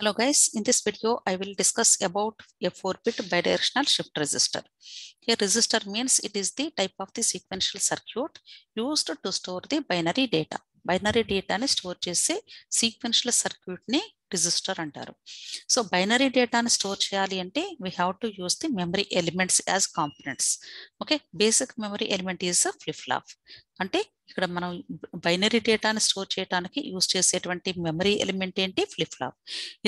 Hello guys, in this video I will discuss about a 4-bit bidirectional shift register. Here register means it is the type of the sequential circuit used to store the binary data. Binary డేటాని store చేసే sequential సర్క్యూట్ని register అంటారు so binary డేటాని store చేయాలి అంటే we have to use the memory elements as components okay basic memory element is flip flop అంటే ఇక్కడ మనం బైనరీ డేటాని స్టోర్ చేయడానికి యూస్ చేసేటువంటి మెమరీ ఎలిమెంట్ ఏంటి? ఫ్లిప్ ఫ్లాప్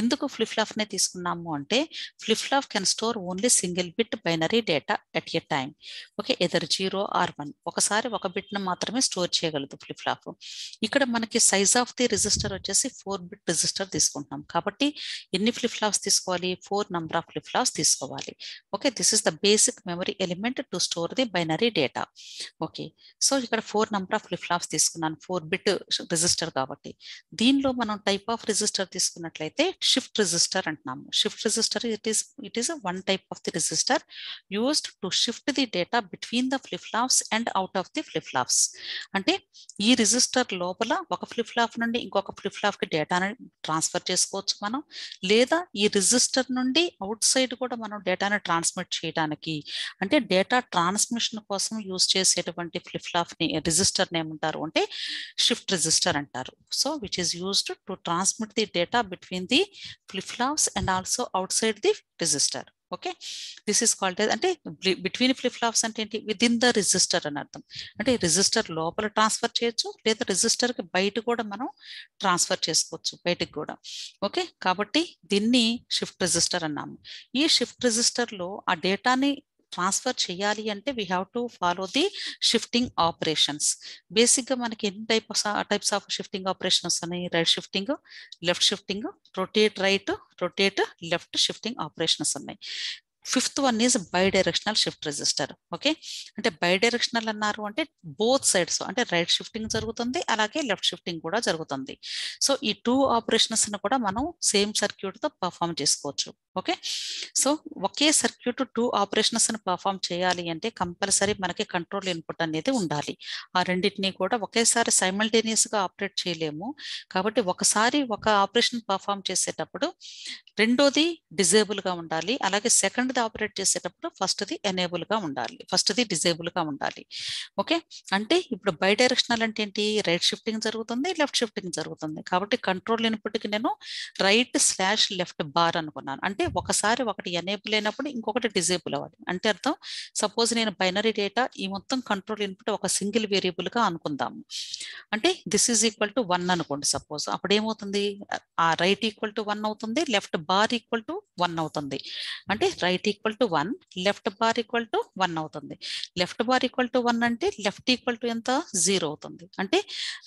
ఎందుకు ఫ్లిప్ ఫ్లాప్ నే తీసుకున్నాము అంటే flip flop can store only single bit binary data at a time okay either zero or one ఒకసారి ఒక బిట్ను మాత్రమే స్టోర్ చేయగలదు ఫ్లిప్ ఫ్లాప్ ఇక్కడ మనకి సైజ్ ఆఫ్ ది రిజిస్టర్ వచ్చేసి ఫోర్ బిట్ రిజిస్టర్ తీసుకుంటున్నాం. కాబట్టి ఎన్ని ఫ్లిప్ ఫ్లాప్స్ తీసుకోవాలి? Four number of flip flops తీసుకోవాలి. Okay this is the basic memory element to store the binary data okay so ఇక్కడ four four number of flip flops తీసుకున్నాను. Four bit register కాబట్టి. దీనిలో మనం టైప్ ఆఫ్ రిజిస్టర్ తీసుకున్నట్లయితే shift register అంటున్నాము. Shift register it is it is one type of the register used to shift the data between the flip flops and out of the flip flops. అంటే ఈ register లోపల ఒక flip flop నుండి ఇంకొక flip ఫ్లాప్కి డేటాని transfer చేసుకోవచ్చు మనం. లేదా ఈ రిజిస్టర్ నుండి అవుట్ సైడ్ కూడా మనం డేటాని ట్రాన్స్మిట్ చేయడానికి. అంటే డేటా ట్రాన్స్మిషన్ కోసం యూజ్ చేసేటువంటి ఫ్లిప్ ఫ్లాప్ని రిజిస్టర్ ఏమంటారు అంటే షిఫ్ట్ రిజిస్టర్ అంటారు. So which is used to transmit the data between the flip flops and also outside the register okay this is called అంటే బిట్వీన్ ఫ్లిప్ ఫ్లాప్స్ అంటే ఏంటి? With in the register అని అర్థం. అంటే register లోపల transfer చేయొచ్చు లేదా రిజిస్టర్కి బయట కూడా మనం ట్రాన్స్ఫర్ చేసుకోవచ్చు బయటకు కూడా. ఓకే కాబట్టి దీన్ని షిఫ్ట్ రిజిస్టర్ అన్నాము. ఈ షిఫ్ట్ రిజిస్టర్లో ఆ డేటాని ట్రాన్స్ఫర్ చేయాలి అంటే we have to follow the shifting operations బేసిక్గా మనకి ఎన్ని type types of shifting operations ఉన్నాయి? Right shifting left shifting rotate right rotate left shifting operations ఉన్నాయి. Fifth one is bidirectional shift register okay? అంటే బై డైరెక్షనల్ అన్నారు అంటే both sides అంటే right shifting జరుగుతుంది అలాగే లెఫ్ట్ షిఫ్టింగ్ కూడా జరుగుతుంది. సో ఈ టూ ఆపరేషన్స్ కూడా మనం సేమ్ సర్క్యూట్తో పర్ఫామ్ చేసుకోవచ్చు ఓకే? సో ఒకే సర్క్యూట్ టూ ఆపరేషన్స్ని పర్ఫామ్ చేయాలి అంటే కంపల్సరీ మనకి కంట్రోల్ ఇన్పుట్ అనేది ఉండాలి. ఆ రెండింటినీ కూడా ఒకేసారి సైమల్టేనియస్గా ఆపరేట్ చేయలేము. కాబట్టి ఒకసారి ఒక ఆపరేషన్ పర్ఫామ్ చేసేటప్పుడు రెండోది డిజేబుల్గా ఉండాలి అలాగే సెకండ్ ది ఆపరేట్ చేసేటప్పుడు ఫస్ట్ ది ఎనేబుల్గా ఉండాలి. ఫస్ట్ ది డిజేబుల్గా ఉండాలి. ఓకే? అంటే ఇప్పుడు బై డైరెక్షనల్ అంటే ఏంటి? రైట్ షిఫ్టింగ్ జరుగుతుంది లెఫ్ట్ షిఫ్టింగ్ జరుగుతుంది. కాబట్టి కంట్రోల్ ఇన్పుట్కి నేను రైట్ స్లాష్ లెఫ్ట్ బార్ అనుకున్నాను. అంటే ఒకసారి ఒకటి ఎనేబుల్ అయినప్పుడు ఇంకొకటి డిజేబుల్ అవ్వాలి. అంటే అర్థం? సపోజ్ నేను బైనరీ డేటా ఈ మొత్తం కంట్రోల్ ఇన్పుట్ ఒక సింగిల్ వేరియబుల్గా అనుకుందాము. అంటే this is equal to one అనుకోండి సపోజ్. అప్పుడు ఏమవుతుంది ఆ రైట్ ఈక్వల్ టు వన్ అవుతుంది left bar equal to one అవుతుంది. అంటే right equal to one left bar equal to one అవుతుంది. Left bar equal to one అంటే లెఫ్ట్ ఈక్వల్ టు ఎంత? జీరో అవుతుంది. అంటే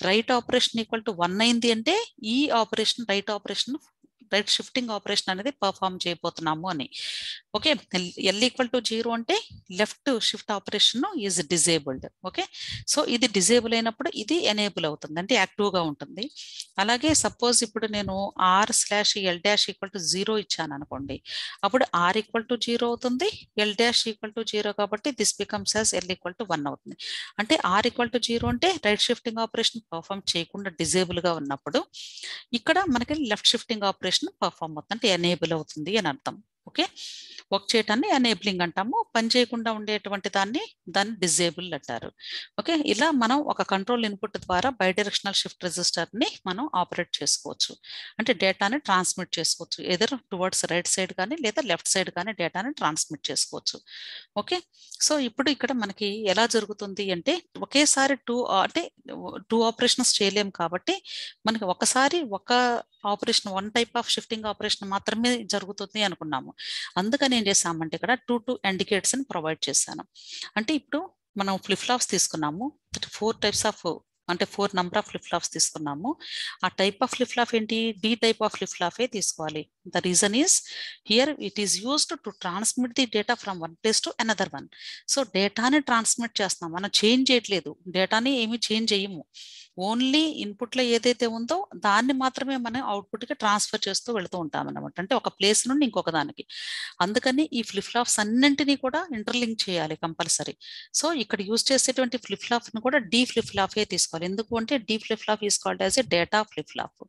right operation equal to one అయింది అంటే ఈ operation right operation right shifting operation అనేది పర్ఫామ్ చేయబోతున్నాము అని. Okay? L equal to zero అంటే left shift operation is disabled. Okay? So ఇది డిజేబుల్ అయినప్పుడు ఇది ఎనేబుల్ అవుతుంది అంటే యాక్టివ్గా ఉంటుంది. అలాగే సపోజ్ ఇప్పుడు నేను R slash L dash equal to zero ఇచ్చాను అనుకోండి అప్పుడు ఆర్ ఈక్వల్ టు జీరో అవుతుంది L dash equal to zero కాబట్టి this becomes as L equal to one అవుతుంది. అంటే ఆర్ ఈక్వల్ టు జీరో అంటే రైట్ షిఫ్టింగ్ ఆపరేషన్ పర్ఫామ్ చేయకుండా డిజేబుల్గా ఉన్నప్పుడు ఇక్కడ మనకి లెఫ్ట్ షిఫ్టింగ్ ఆపరేషన్ పర్ఫామ్ అవుతుంది అంటే ఎనేబుల్ అవుతుంది అని అర్థం. ఓకే? వర్క్ చేయటాన్ని ఎనేబులింగ్ అంటాము. పని చేయకుండా ఉండేటువంటి దాన్ని దాన్ని డిజేబుల్ అంటారు. ఓకే? ఇలా మనం ఒక కంట్రోల్ ఇన్పుట్ ద్వారా బైడైరెక్షనల్ షిఫ్ట్ రిజిస్టర్ని మనం ఆపరేట్ చేసుకోవచ్చు. అంటే డేటాని ట్రాన్స్మిట్ చేసుకోవచ్చు. ఎదర్ టువర్డ్స్ రైట్ సైడ్ కానీ లేదా లెఫ్ట్ సైడ్ కానీ డేటాని ట్రాన్స్మిట్ చేసుకోవచ్చు. ఓకే? సో ఇప్పుడు ఇక్కడ మనకి ఎలా జరుగుతుంది అంటే ఒకేసారి టూ అంటే టూ ఆపరేషన్స్ చేయలేము కాబట్టి మనకి ఒకసారి ఒక operation one type of shifting operation మాత్రమే జరుగుతుంది అనుకున్నాము. అందుకని ఏం చేసామంటే ఇక్కడ టూ టూ ఇండికేట్స్ అని ప్రొవైడ్ చేశాను. అంటే ఇప్పుడు మనం ఫ్లిప్ ఫ్లాప్స్ తీసుకున్నాము ఫోర్ టైప్స్ ఆఫ్ అంటే four number of flip flops తీసుకున్నాము. ఆ టైప్ ఆఫ్ ఫ్లిప్ ఫ్లాప్ ఏంటి? డి టైప్ ఆఫ్ ఫ్లిప్ ఫ్లాపే తీసుకోవాలి? The reason is here it is used to transmit the data from one place to another one so డేటాని ట్రాన్స్మిట్ చేస్తున్నాం. మనం change చేయట్లేదు. డేటాని ఏమి చేంజ్ చేయము. ఓన్లీ ఇన్పుట్లో ఏదైతే ఉందో దాన్ని మాత్రమే మనం అవుట్పుట్కి ట్రాన్స్ఫర్ చేస్తూ వెళుతూ ఉంటాం అనమాట అంటే ఒక ప్లేస్ నుండి ఇంకొక దానికి. అందుకని ఈ ఫ్లిప్ ఫ్లాప్స్ అన్నింటినీ కూడా ఇంటర్లింక్ చేయాలి కంపల్సరీ. సో ఇక్కడ యూజ్ చేసేటువంటి ఫ్లిప్ ఫ్లాప్ని కూడా డీ ఫ్లిప్ ఫ్లాపే తీసుకోవాలి. ఎందుకు అంటే డీ ఫ్లిప్ ఫ్లాప్ తీసుకోవాలి as a data flip flop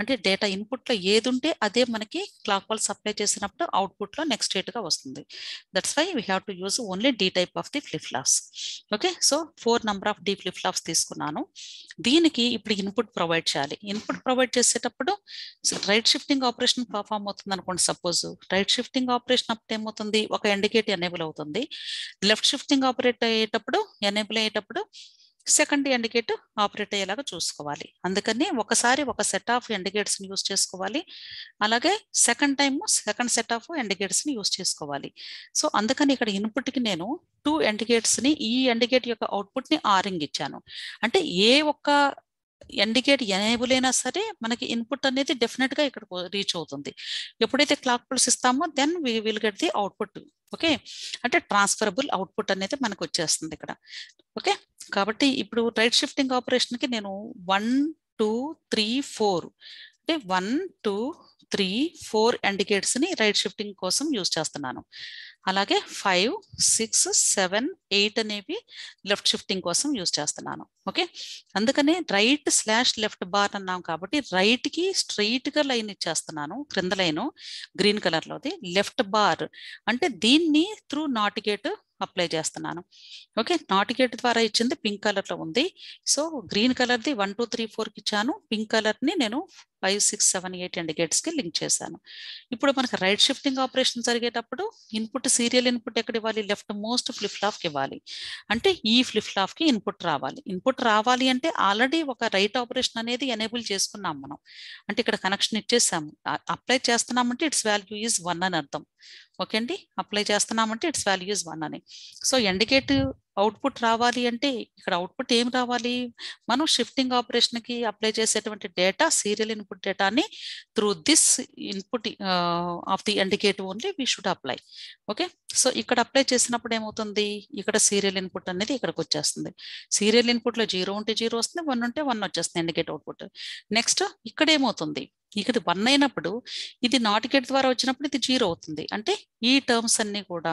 అంటే డేటా ఇన్పుట్లో ఏది ఉంటే అదే మనకి క్లాక్ వాల్ సప్లై చేసినప్పుడు అవుట్పుట్లో నెక్స్ట్ స్టేట్గా వస్తుంది. That's why we have to use only D type of the flip flops okay? So four number of D flip flops తీసుకున్నాను. దీనికి ఇప్పుడు ఇన్పుట్ ప్రొవైడ్ చేయాలి. ఇన్పుట్ ప్రొవైడ్ చేసేటప్పుడు రైట్ షిఫ్టింగ్ ఆపరేషన్ పర్ఫామ్ అవుతుంది అనుకోండి. సపోజ్ రైట్ షిఫ్టింగ్ ఆపరేషన్ అప్పుడు ఏమవుతుంది? ఒక ఇండికేట్ ఎనేబుల్ అవుతుంది. లెఫ్ట్ షిఫ్టింగ్ ఆపరేట్ అయ్యేటప్పుడు ఎనేబుల్ అయ్యేటప్పుడు సెకండ్ ఇండికేట్ ఆపరేట్ అయ్యేలాగా చూసుకోవాలి. అందుకని ఒకసారి ఒక సెట్ ఆఫ్ ఇండికేట్స్ని యూస్ చేసుకోవాలి. అలాగే second time second set of ఇండికేటర్స్ని use చేసుకోవాలి. సో అందుకని ఇక్కడ ఇన్పుట్కి నేను టూ ఇండికేటర్స్ని ఈ ఇండికేట్ యొక్క అవుట్పుట్ని ఆరింగ్ ఇచ్చాను. అంటే ఏ ఒక్క ఇండికేట్ ఎనేబుల్ అయినా సరే మనకి ఇన్పుట్ అనేది డెఫినెట్గా ఇక్కడ రీచ్ అవుతుంది. ఎప్పుడైతే క్లాక్ పుల్స్ ఇస్తామో then we will get the output okay? అంటే ట్రాన్స్ఫరబుల్ అవుట్పుట్ అనేది మనకు వచ్చేస్తుంది ఇక్కడ. ఓకే? కాబట్టి ఇప్పుడు రైట్ షిఫ్టింగ్ ఆపరేషన్కి నేను వన్ టూ త్రీ ఫోర్ అంటే వన్ టూ త్రీ ఫోర్ ఇండికేట్స్ని రైట్ షిఫ్టింగ్ కోసం యూజ్ చేస్తున్నాను. అలాగే ఫైవ్ సిక్స్ సెవెన్ ఎయిట్ అనేవి లెఫ్ట్ షిఫ్టింగ్ కోసం యూజ్ చేస్తున్నాను. ఓకే అందుకనే రైట్ స్లాష్ లెఫ్ట్ బార్ అన్నాం కాబట్టి రైట్కి స్ట్రైట్గా లైన్ ఇచ్చేస్తున్నాను క్రింద లైను గ్రీన్ కలర్లోది లెఫ్ట్ బార్ అంటే దీన్ని త్రూ నాటిగేట్ అప్లై చేస్తున్నాను. ఓకే నాటిగేట్ ద్వారా ఇచ్చింది పింక్ కలర్లో ఉంది. సో గ్రీన్ కలర్ది వన్ టూ త్రీ ఫోర్కి ఇచ్చాను. పింక్ కలర్ని నేను ఫైవ్ సిక్స్ సెవెన్ ఎయిట్ ఇండికేట్స్కి లింక్ చేశాను. ఇప్పుడు మనకి రైట్ షిఫ్టింగ్ ఆపరేషన్ జరిగేటప్పుడు ఇన్పుట్ సీరియల్ ఇన్పుట్ ఎక్కడ ఇవ్వాలి? లెఫ్ట్ మోస్ట్ ఫ్లిప్ ఫ్లాప్ ఇవ్వాలి. అంటే ఈ ఫ్లిప్కి ఇన్పుట్ రావాలి. ఇన్పుట్ రావాలి అంటే ఆల్రెడీ ఒక రైట్ ఆపరేషన్ అనేది ఎనేబుల్ చేసుకున్నాం మనం. అంటే ఇక్కడ కనెక్షన్ ఇచ్చేసాము. అప్లై చేస్తున్నామంటే ఇట్స్ వాల్యూ ఈజ్ వన్ అని అర్థం. ఓకే అండి? అప్లై చేస్తున్నామంటే ఇట్స్ వాల్యూ ఇస్ వన్ అని. సో ఎండికేట్ అవుట్పుట్ రావాలి అంటే ఇక్కడ అవుట్పుట్ ఏం రావాలి? మనం షిఫ్టింగ్ ఆపరేషన్కి అప్లై చేసేటువంటి డేటా సీరియల్ ఇన్పుట్ డేటాని through this input of the and gate only we should apply okay so ఇక్కడ అప్లై చేసినప్పుడు ఏమవుతుంది? ఇక్కడ సీరియల్ ఇన్పుట్ అనేది ఇక్కడికి వచ్చేస్తుంది. సీరియల్ ఇన్పుట్లో జీరో ఉంటే జీరో వస్తుంది వన్ ఉంటే వన్ వచ్చేస్తుంది ఇండికేట్ అవుట్పుట్ నెక్స్ట్ ఇక్కడ ఏమవుతుంది? ఇక ఇది వన్ అయినప్పుడు ఇది నాట్ గేట్ ద్వారా వచ్చినప్పుడు ఇది జీరో అవుతుంది. అంటే ఈ టర్మ్స్ అన్ని కూడా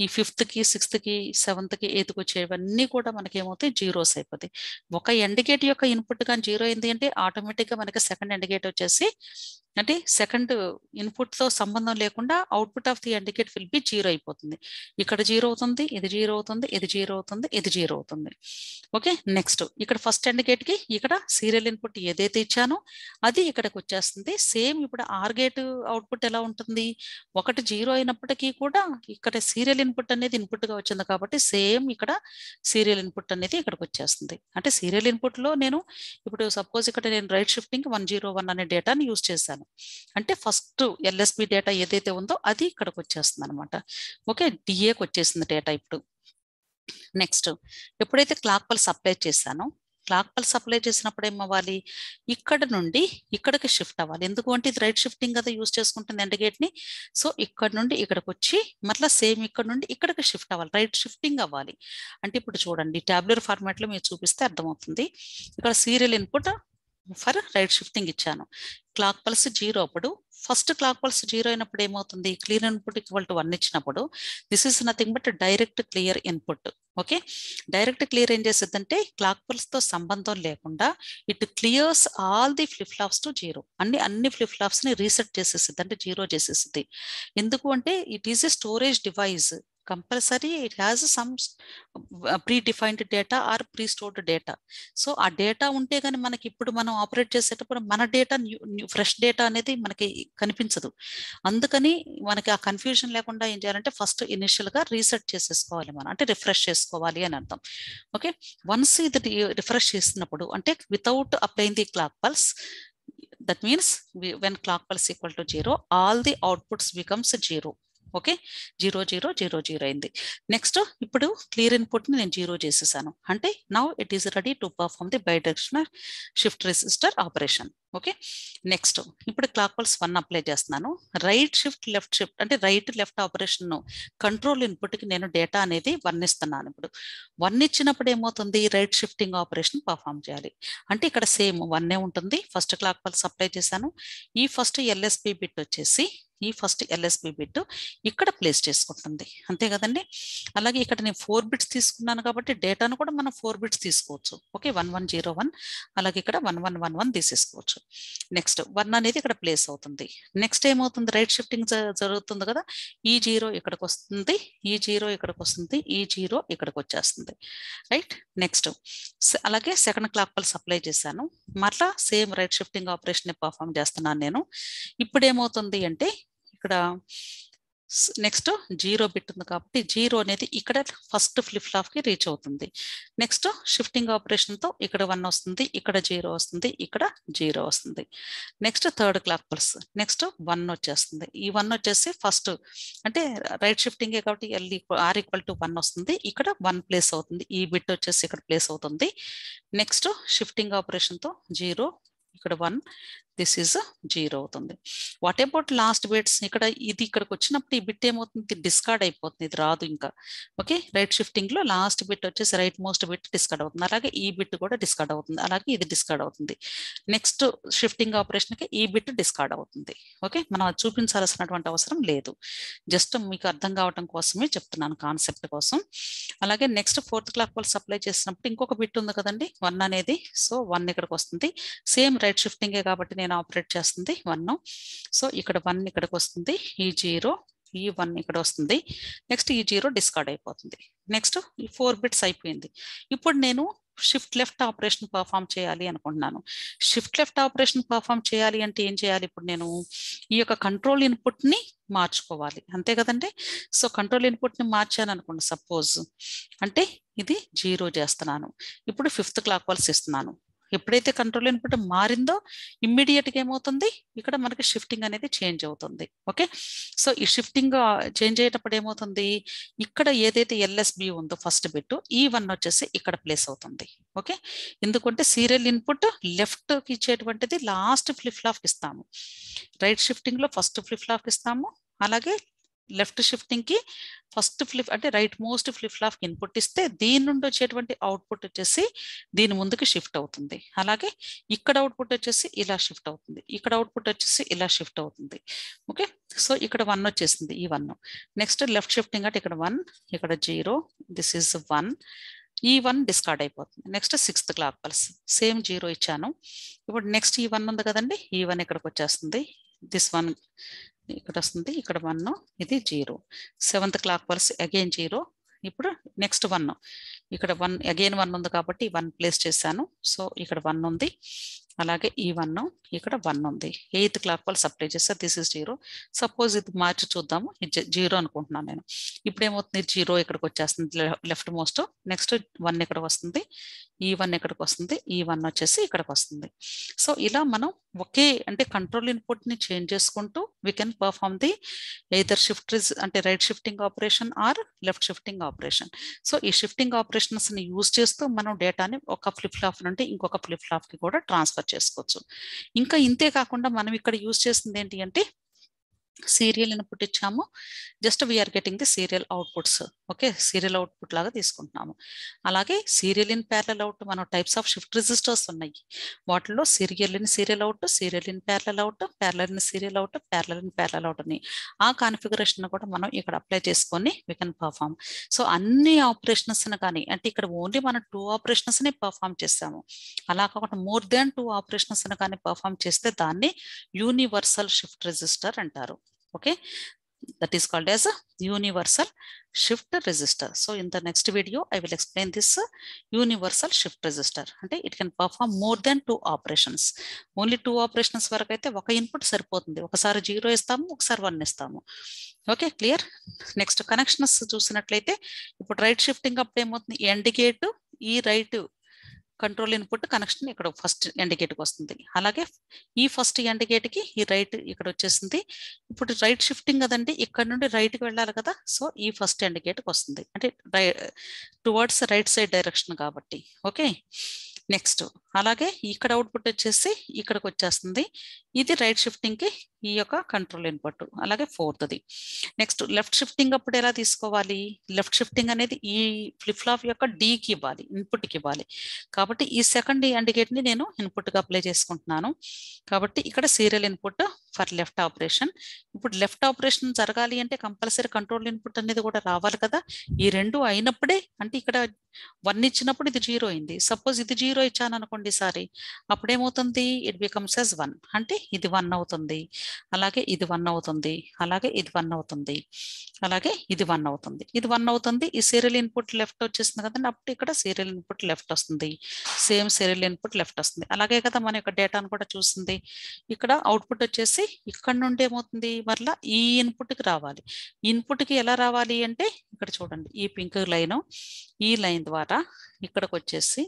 ఈ ఫిఫ్త్కి సిక్స్త్కి సెవెంత్కి ఎయిత్ వచ్చేవన్నీ కూడా మనకి ఏమవుతాయి జీరోస్ అయిపోతాయి. ఒక ఇండికేట్ యొక్క ఇన్పుట్ కానీ జీరో అయింది అంటే ఆటోమేటిక్గా మనకి సెకండ్ ఇండికేట్ వచ్చేసి అంటే సెకండ్ ఇన్పుట్తో సంబంధం లేకుండా output of the and gate will be zero అయిపోతుంది. ఇక్కడ జీరో అవుతుంది ఇది జీరో అవుతుంది ఇది జీరో అవుతుంది ఇది జీరో అవుతుంది. ఓకే నెక్స్ట్ ఇక్కడ ఫస్ట్ ఇండికేట్కి ఇక్కడ సీరియల్ ఇన్పుట్ ఏదైతే ఇచ్చానో అది ఇక్కడికి వచ్చేస్తుంది. సేమ్ ఇప్పుడు ఆర్ గేట్ అవుట్పుట్ ఎలా ఉంటుంది? ఒకటి జీరో అయినప్పటికీ కూడా ఇక్కడ సీరియల్ ఇన్పుట్ అనేది ఇన్పుట్గా వచ్చింది కాబట్టి సేమ్ ఇక్కడ సీరియల్ ఇన్పుట్ అనేది ఇక్కడికి వచ్చేస్తుంది. అంటే సీరియల్ ఇన్పుట్లో నేను ఇప్పుడు సపోజ్ ఇక్కడ నేను right shifting one zero one అనే డేటాని యూజ్ చేశాను. అంటే ఫస్ట్ ఎల్ఎస్పి డేటా ఏదైతే ఉందో అది ఇక్కడికి వచ్చేస్తుంది అనమాట ఓకే డిఏకి వచ్చేసింది డేటా ఇప్పుడు. నెక్స్ట్ ఎప్పుడైతే క్లాక్ పల్స్ అప్లై చేశానో క్లాక్ పల్స్ అప్లై చేసినప్పుడు ఏమవ్వాలి ఇక్కడ నుండి ఇక్కడికి షిఫ్ట్ అవ్వాలి. ఎందుకు? అంటే ఇది రైట్ షిఫ్టింగ్ కదా యూస్ చేసుకుంటుంది ఎండ్ని సో ఇక్కడ నుండి ఇక్కడికి వచ్చి మళ్ళీ సేమ్ ఇక్కడ నుండి ఇక్కడికి షిఫ్ట్ అవ్వాలి. రైట్ షిఫ్టింగ్ అవ్వాలి. అంటే ఇప్పుడు చూడండి ట్యాబ్లెట్ ఫార్మాట్లో మీరు చూపిస్తే అర్థమవుతుంది. ఇక్కడ serial input for right shifting ఇచ్చాను. క్లాక్ పల్స్ జీరో అప్పుడు ఫస్ట్ క్లాక్ పల్స్ జీరో అయినప్పుడు ఏమవుతుంది? Clear input equal to one ఇచ్చినప్పుడు this is nothing but direct clear input okay direct clear ఏం చేస్తుందంటే క్లాక్ పల్స్తో సంబంధం లేకుండా it clears all the flip flops to zero అన్ని అన్ని ఫ్లిప్ ఫ్లాప్స్ని రీసెట్ చేసేసింది అంటే జీరో చేసేసింది ఎందుకు అంటే it is a storage device compulsory it has some predefined data or prestored data. So ఆ డేటా ఉంటే కానీ మనకి ఇప్పుడు మనం ఆపరేట్ చేసేటప్పుడు మన డేటా ఫ్రెష్ డేటా అనేది మనకి కనిపించదు. అందుకని మనకి ఆ కన్ఫ్యూజన్ లేకుండా ఏం చేయాలంటే ఫస్ట్ ఇనిషియల్గా రీసెట్ చేసేసుకోవాలి మనం. అంటే రిఫ్రెష్ చేసుకోవాలి అని అర్థం. ఓకే? వన్స్ ఇది రిఫ్రెష్ చేసినప్పుడు అంటే without applying the clock pulse that means when clock pulse equal to zero all the outputs becomes zero. Okay? Zero zero zero zero అయింది. నెక్స్ట్ ఇప్పుడు క్లియర్ ఇన్పుట్ని నేను జీరో చేసేసాను. అంటే now it is ready to perform the bidirectional shift register operation. Okay? Next ఇప్పుడు clock pulse one apply చేస్తున్నాను. Right shift left shift అంటే right left operation control ఇన్పుట్కి నేను డేటా అనేది వన్ ఇస్తున్నాను ఇప్పుడు. వన్ ఇచ్చినప్పుడు ఏమవుతుంది? రైట్ షిఫ్టింగ్ ఆపరేషన్ పర్ఫామ్ చేయాలి. అంటే ఇక్కడ సేమ్ వన్నే ఉంటుంది. ఫస్ట్ క్లాక్ పల్స్ అప్లై చేశాను. ఈ ఫస్ట్ ఎల్ఎస్పి బిట్ వచ్చేసి ఈ ఫస్ట్ ఎల్ఎస్బి బిట్ ఇక్కడ ప్లేస్ చేసుకుంటుంది. అంతే కదండి? అలాగే ఇక్కడ నేను ఫోర్ బిట్స్ తీసుకున్నాను కాబట్టి డేటాను కూడా మనం ఫోర్ బిట్స్ తీసుకోవచ్చు. Okay? One one zero one. అలాగే ఇక్కడ వన్ వన్ వన్ వన్ తీసేసుకోవచ్చు. నెక్స్ట్ వన్ అనేది ఇక్కడ ప్లేస్ అవుతుంది. నెక్స్ట్ ఏమవుతుంది? రైట్ షిఫ్టింగ్ జరుగుతుంది కదా? ఈ జీరో ఇక్కడికి వస్తుంది ఈ జీరో ఇక్కడికి వస్తుంది ఈ జీరో ఇక్కడికి వచ్చేస్తుంది. రైట్? నెక్స్ట్ అలాగే సెకండ్ క్లాక్ పల్స్ అప్లై చేశాను. మరలా same right shifting operation perform చేస్తున్నాను నేను. ఇప్పుడు ఏమవుతుంది అంటే ఇక్కడ నెక్స్ట్ జీరో బిట్ ఉంది కాబట్టి జీరో అనేది ఇక్కడ ఫస్ట్ ఫ్లిప్ ఫ్లాప్కి రీచ్ అవుతుంది. నెక్స్ట్ షిఫ్టింగ్ ఆపరేషన్తో ఇక్కడ వన్ వస్తుంది ఇక్కడ జీరో వస్తుంది ఇక్కడ జీరో వస్తుంది. Next third clock pulse next one వచ్చేస్తుంది. ఈ వన్ వచ్చేసి ఫస్ట్ అంటే రైట్ షిఫ్టింగ్ కాబట్టి L R equal to one వస్తుంది ఇక్కడ వన్ ప్లేస్ అవుతుంది ఈ బిట్ వచ్చేసి ఇక్కడ ప్లేస్ అవుతుంది. నెక్స్ట్ షిఫ్టింగ్ ఆపరేషన్తో జీరో ఇక్కడ వన్ దిస్ ఈజ్ జీరో అవుతుంది. వాట్ అబౌట్ లాస్ట్ బిట్స్ ఇక్కడ ఇది ఇక్కడికి వచ్చినప్పుడు ఈ బిట్ ఏమవుతుంది? డిస్కార్డ్ అయిపోతుంది. ఇది రాదు ఇంకా. ఓకే రైట్ షిఫ్టింగ్లో లాస్ట్ బిట్ వచ్చేసి రైట్ మోస్ట్ బిట్ డిస్కార్డ్ అవుతుంది. అలాగే ఈ బిట్ కూడా డిస్కార్డ్ అవుతుంది. అలాగే ఇది డిస్కార్డ్ అవుతుంది. నెక్స్ట్ షిఫ్టింగ్ ఆపరేషన్కి ఈ బిట్ డిస్కార్డ్ అవుతుంది. ఓకే మనం అది చూపించాల్సినటువంటి అవసరం లేదు. జస్ట్ మీకు అర్థం కావడం కోసమే చెప్తున్నాను కాన్సెప్ట్ కోసం. అలాగే నెక్స్ట్ ఫోర్త్ క్లాక్ వాళ్ళు సప్లై చేసినప్పుడు ఇంకొక బిట్ ఉంది కదండి? వన్ అనేది. సో వన్ ఇక్కడికి వస్తుంది. సేమ్ రైట్ షిఫ్టింగే కాబట్టి నేను ఆపరేట్ చేస్తుంది వన్. సో ఇక్కడ వన్ ఇక్కడికి వస్తుంది ఈ జీరో ఈ వన్ ఇక్కడ వస్తుంది నెక్స్ట్ ఈ జీరో డిస్కార్డ్ అయిపోతుంది. నెక్స్ట్ ఈ ఫోర్ బిట్స్ అయిపోయింది. ఇప్పుడు నేను షిఫ్ట్ లెఫ్ట్ ఆపరేషన్ పర్ఫామ్ చేయాలి అనుకుంటున్నాను. షిఫ్ట్ లెఫ్ట్ ఆపరేషన్ పర్ఫామ్ చేయాలి అంటే ఏం చేయాలి? ఇప్పుడు నేను ఈ యొక్క కంట్రోల్ ఇన్పుట్ని మార్చుకోవాలి. అంతే కదండి? సో కంట్రోల్ ఇన్పుట్ని మార్చాను అనుకోండి సపోజ్ అంటే ఇది జీరో చేస్తున్నాను. ఇప్పుడు ఫిఫ్త్ క్లాక్ పల్స్ ఇస్తున్నాను. ఎప్పుడైతే కంట్రోల్ ఇన్పుట్ మారిందో ఇమ్మీడియట్గా ఏమవుతుంది? ఇక్కడ మనకి షిఫ్టింగ్ అనేది చేంజ్ అవుతుంది. ఓకే సో ఈ షిఫ్టింగ్ చేంజ్ అయ్యేటప్పుడు ఏమవుతుంది? ఇక్కడ ఏదైతే ఎల్ఎస్బి ఉందో ఫస్ట్ బిట్ ఈ వన్ వచ్చేసి ఇక్కడ ప్లేస్ అవుతుంది. ఓకే ఎందుకంటే సీరియల్ ఇన్పుట్ లెఫ్ట్కి ఇచ్చేటువంటిది లాస్ట్ ఫ్లిప్ ఫ్లాప్ ఇస్తాము. రైట్ షిఫ్టింగ్లో ఫస్ట్ ఫ్లిప్ ఫ్లాప్ ఇస్తాము. అలాగే లెఫ్ట్ షిఫ్టింగ్కి ఫస్ట్ ఫ్లిప్ అంటే right most flip flop input ఇస్తే దీని నుండి వచ్చేటువంటి అవుట్పుట్ వచ్చేసి దీని ముందుకు షిఫ్ట్ అవుతుంది. అలాగే ఇక్కడ అవుట్పుట్ వచ్చేసి ఇలా షిఫ్ట్ అవుతుంది. ఇక్కడ అవుట్పుట్ వచ్చేసి ఇలా షిఫ్ట్ అవుతుంది. ఓకే సో ఇక్కడ వన్ వచ్చేసింది ఈ వన్ నెక్స్ట్ లెఫ్ట్ షిఫ్టింగ్ అంటే ఇక్కడ వన్ ఇక్కడ జీరో దిస్ ఈజ్ వన్ ఈ వన్ డిస్కార్డ్ అయిపోతుంది. Next sixth clock pulse same zero ఇచ్చాను. ఇప్పుడు నెక్స్ట్ ఈ వన్ ఉంది కదండి ఈ వన్ ఇక్కడికి వచ్చేస్తుంది. దిస్ వన్ ఇక్కడ వస్తుంది ఇక్కడ వన్ ఇది zero. Seventh clock pulse again zero. ఇప్పుడు నెక్స్ట్ వన్ ఇక్కడ వన్ అగైన్ వన్ ఉంది కాబట్టి వన్ ప్లేస్ చేశాను. సో ఇక్కడ వన్ ఉంది. అలాగే ఈ వన్ ఇక్కడ వన్ ఉంది. ఎయిత్ క్లాక్ వాళ్ళు సప్లై చేస్తే దిస్ ఇస్ జీరో. సపోజ్ ఇది మార్చి చూద్దాము. ఇది జీరో అనుకుంటున్నాను నేను. ఇప్పుడు ఏమవుతుంది జీరో ఇక్కడికి వచ్చేస్తుంది లెఫ్ట్ మోస్ట్. నెక్స్ట్ వన్ ఇక్కడ వస్తుంది? ఈ వన్ ఇక్కడికి వస్తుంది ఈ వన్ వచ్చేసి ఇక్కడికి వస్తుంది సో ఇలా మనం ఒకే అంటే కంట్రోల్ ఇన్పుట్ని చేంజ్ చేసుకుంటూ we can perform the either shift అంటే right shifting operation or left shifting operation so ఈ షిఫ్టింగ్ ఆపరేషన్స్ని యూజ్ చేస్తూ మనం డేటాని ఒక ఫ్లిప్ ఫ్లాప్ నుండి ఇంకొక ఫ్లిప్ ఫ్లాప్కి కూడా ట్రాన్స్ఫర్ చేసుకోవచ్చు. ఇంకా ఇంతే కాకుండా మనం ఇక్కడ యూజ్ చేస్తుంది ఏంటి అంటే సీరియల్ని పుట్టించాము just we are getting the serial outputs okay serial output లాగా తీసుకుంటున్నాము. అలాగే సీరియల్ ఇన్ ప్యారల్ అవుట్ మనం టైప్స్ ఆఫ్ షిఫ్ట్ రిజిస్టర్స్ ఉన్నాయి. వాటిలో serial in serial out serial in parallel out parallel in serial out parallel in parallel out అని ఆ configuration కూడా మనం ఇక్కడ అప్లై చేసుకొని వీ కెన్ పర్ఫామ్ సో అన్ని ఆపరేషన్స్ కానీ అంటే ఇక్కడ ఓన్లీ మనం టూ ఆపరేషన్స్ని పర్ఫామ్ చేస్తాము. అలా కాకుండా మోర్ దాన్ టూ ఆపరేషన్స్ కానీ పర్ఫామ్ చేస్తే దాన్ని యూనివర్సల్ షిఫ్ట్ రిజిస్టర్ అంటారు. Okay that is called as a universal shift register so in the next video i will explain this uh, universal shift register అంటే it can perform more than two operations only two operations వరకు అయితే ఒక input సరిపోతుంది ఒకసారి zero ఇస్తాము ఒకసారి one ఇస్తాము okay clear next connections చూసినట్లయితే ఇప్పుడు రైట్ షిఫ్టింగ్ అప్పుడు ఏమవుతుంది ఎండ్ గేట్ ఈ రైట్ కంట్రోల్ ఇన్పుట్ కనెక్షన్ ఇక్కడ ఫస్ట్ ఎండికేట్కి వస్తుంది. అలాగే ఈ ఫస్ట్ ఎండికేట్కి ఈ రైట్ ఇక్కడ వచ్చేసింది. ఇప్పుడు రైట్ షిఫ్టింగ్ కదండి ఇక్కడ నుండి రైట్కి వెళ్ళాలి కదా సో ఈ ఫస్ట్ ఎండికేట్కి వస్తుంది. అంటే టువర్డ్స్ రైట్ సైడ్ డైరెక్షన్ కాబట్టి. ఓకే? నెక్స్ట్ అలాగే ఇక్కడ అవుట్పుట్ వచ్చేసి ఇక్కడికి వచ్చేస్తుంది. ఇది రైట్ షిఫ్టింగ్కి ఈ యొక్క కంట్రోల్ ఇన్పుట్ అలాగే ఫోర్త్ది నెక్స్ట్ లెఫ్ట్ షిఫ్టింగ్ అప్పుడు ఎలా తీసుకోవాలి? లెఫ్ట్ షిఫ్టింగ్ అనేది ఈ ఫ్లిప్ ఫ్లాప్ యొక్క డీకి ఇవ్వాలి ఇన్పుట్కి ఇవ్వాలి. కాబట్టి ఈ సెకండ్ని నేను ఇన్పుట్గా అప్లై చేసుకుంటున్నాను. కాబట్టి ఇక్కడ serial input for left operation ఇప్పుడు లెఫ్ట్ ఆపరేషన్ జరగాలి అంటే కంపల్సరీ కంట్రోల్ ఇన్పుట్ అనేది కూడా రావాలి కదా. ఈ రెండు అయినప్పుడే అంటే ఇక్కడ వన్ ఇచ్చినప్పుడు ఇది జీరో అయింది. సపోజ్ ఇది జీరో ఇచ్చాను అనుకోండి ఈసారి అప్పుడేమవుతుంది? ఇట్ బికమ్స్ ఎస్ వన్ అంటే ఇది వన్ అవుతుంది. అలాగే ఇది వన్ అవుతుంది. అలాగే ఇది వన్ అవుతుంది. అలాగే ఇది వన్ అవుతుంది. ఇది వన్ అవుతుంది. ఈ సీరియల్ ఇన్పుట్ లెఫ్ట్ వచ్చేసింది కదండి. అప్పుడు ఇక్కడ సీరియల్ ఇన్పుట్ లెఫ్ట్ వస్తుంది. సేమ్ సీరియల్ ఇన్పుట్ లెఫ్ట్ వస్తుంది. అలాగే కదా మన యొక్క డేటాను కూడా చూస్తుంది. ఇక్కడ అవుట్పుట్ వచ్చేసి ఇక్కడ నుండి ఏమవుతుంది? మరలా ఈ ఇన్పుట్కి రావాలి. ఇన్పుట్కి ఎలా రావాలి అంటే ఇక్కడ చూడండి. ఈ పింక్ లైన్ ఈ లైన్ ద్వారా ఇక్కడికి వచ్చేసి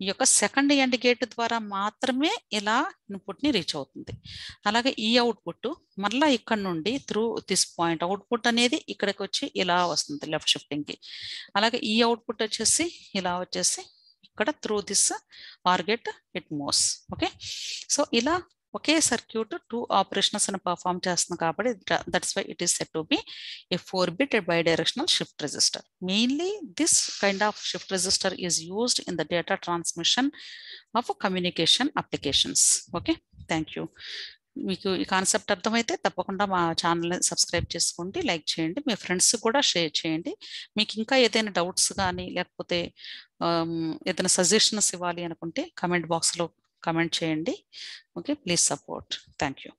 ఈ యొక్క సెకండ్ ఎండ్ గేట్ ద్వారా మాత్రమే ఇలా ఇన్పుట్ని రీచ్ అవుతుంది. అలాగే ఈ అవుట్పుట్ మళ్ళీ ఇక్కడ నుండి త్రూ దిస్ పాయింట్ అవుట్పుట్ అనేది ఇక్కడికి వచ్చి ఇలా వస్తుంది లెఫ్ట్ షిఫ్టింగ్కి అలాగే ఈ అవుట్పుట్ వచ్చేసి ఇలా వచ్చేసి ఇక్కడ through this or gate it moves okay so ఇలా ఒకే సర్క్యూట్ టూ ఆపరేషన్స్ అని పర్ఫామ్ చేస్తుంది కాబట్టి that's why it is set to be a four bit bidirectional shift register mainly this kind of shift register is used in the data transmission of communication applications okay thank you మీకు ఈ concept అర్థమైతే తప్పకుండా మా ఛానల్ని subscribe చేసుకోండి like చేయండి మీ friends కూడా share చేయండి. మీకు ఇంకా ఏదైనా డౌట్స్ కానీ లేకపోతే um, ఏదైనా సజెషన్స్ ఇవ్వాలి అనుకుంటే కమెంట్ బాక్స్లో కమెంట్ చేయండి. Okay please support. Thank you